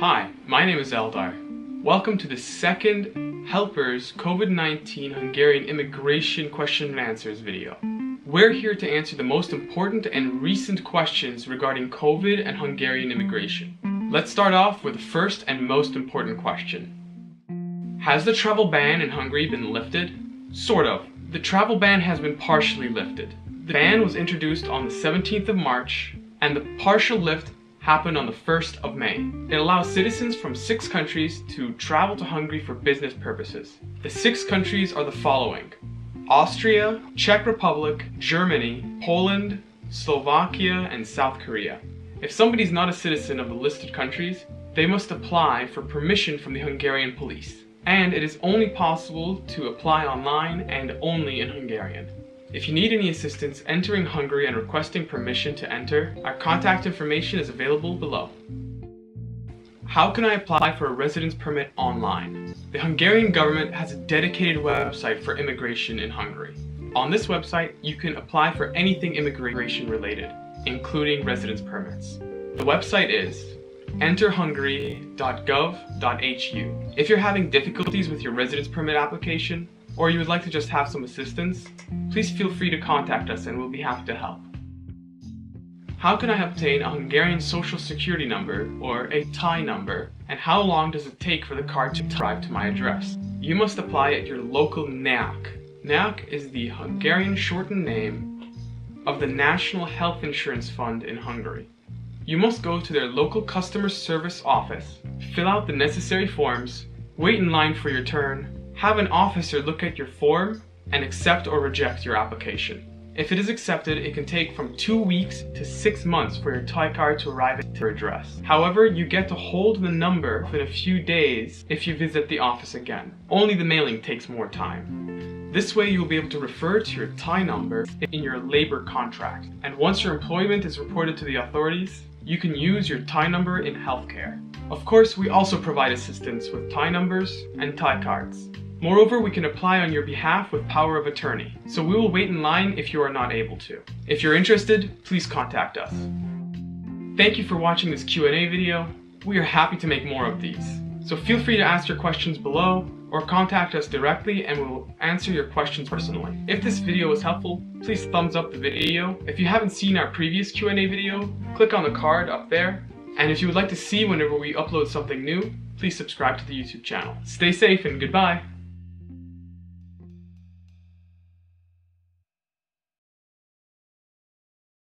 Hi, my name is Eldar. Welcome to the second Helpers COVID-19 Hungarian Immigration Question and Answers video. We're here to answer the most important and recent questions regarding COVID and Hungarian immigration. Let's start off with the first and most important question. Has the travel ban in Hungary been lifted? Sort of. The travel ban has been partially lifted. The ban was introduced on the 17th of March, and the partial lift happened on the 1st of May. It allows citizens from six countries to travel to Hungary for business purposes. The six countries are the following Austria, Czech Republic, Germany, Poland, Slovakia, and South Korea. If somebody's not a citizen of the listed countries, they must apply for permission from the Hungarian police. And it is only possible to apply online and only in Hungarian. If you need any assistance entering Hungary and requesting permission to enter, our contact information is available below. How can I apply for a residence permit online? The Hungarian government has a dedicated website for immigration in Hungary. On this website, you can apply for anything immigration related, including residence permits. The website is enterhungary.gov.hu. If you're having difficulties with your residence permit application, or you would like to just have some assistance, please feel free to contact us and we'll be happy to help. How can I obtain a Hungarian social security number or a TAJ number and how long does it take for the card to arrive to my address? You must apply at your local NEAK. NEAK is the Hungarian shortened name of the National Health Insurance Fund in Hungary. You must go to their local customer service office, fill out the necessary forms, wait in line for your turn, have an officer look at your form, and accept or reject your application. If it is accepted, it can take from two weeks to six months for your TAJ card to arrive at your address. However, you get to hold the number within a few days if you visit the office again. Only the mailing takes more time. This way you'll be able to refer to your TAJ number in your labor contract. And once your employment is reported to the authorities, you can use your TAJ number in healthcare. Of course, we also provide assistance with TAJ numbers and TAJ cards. Moreover, we can apply on your behalf with power of attorney, so we will wait in line if you are not able to. If you're interested, please contact us. Thank you for watching this Q&A video. We are happy to make more of these. So feel free to ask your questions below or contact us directly and we will answer your questions personally. If this video was helpful, please thumbs up the video. If you haven't seen our previous Q&A video, click on the card up there. And if you would like to see whenever we upload something new, please subscribe to the YouTube channel. Stay safe and goodbye.